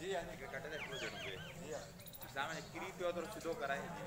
जी सामने क्रीप और सीधो कराए जी